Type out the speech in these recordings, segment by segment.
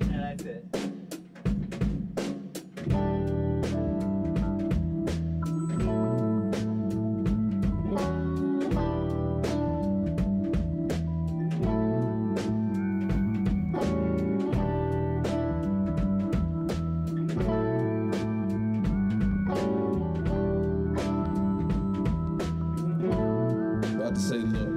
And that's it. say, look,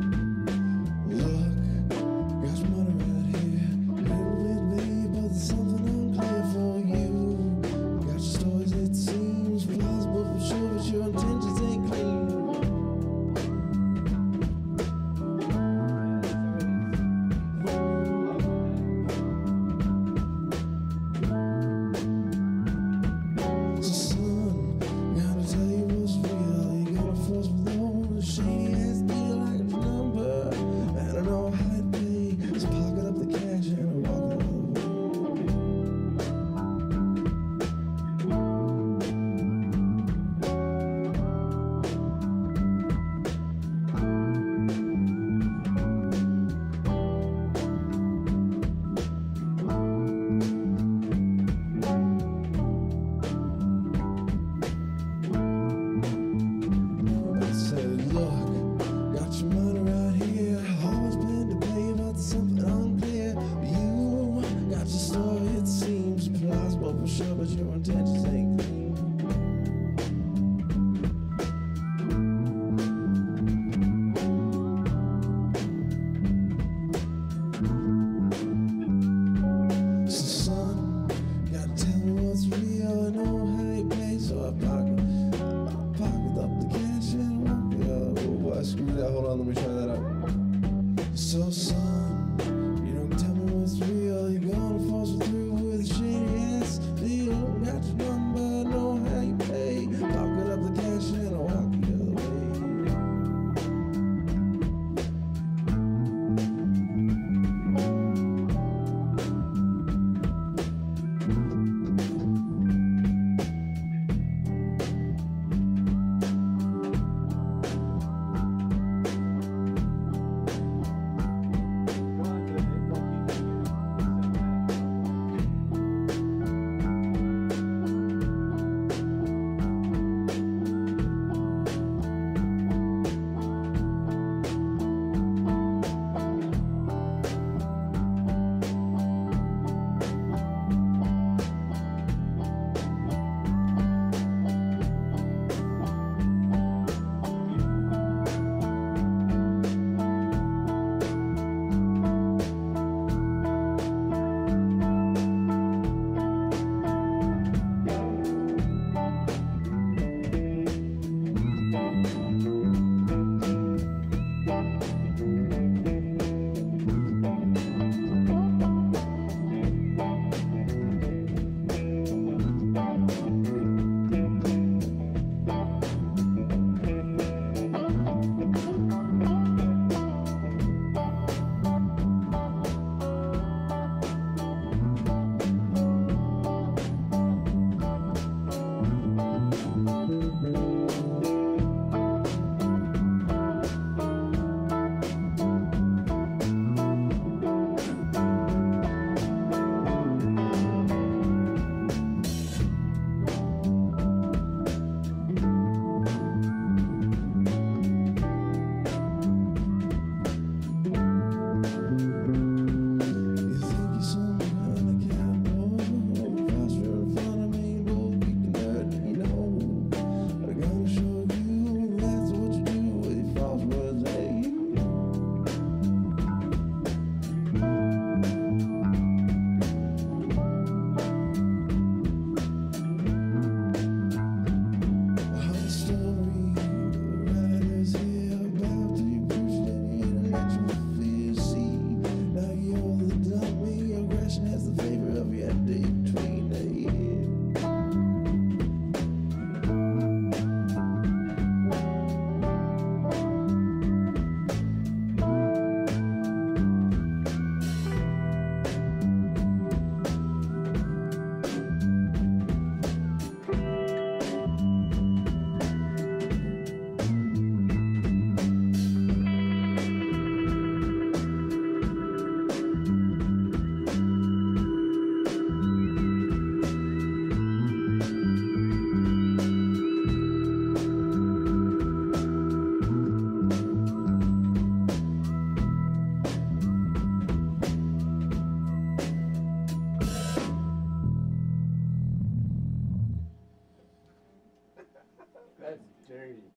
for sure, but your intentions